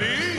Ready?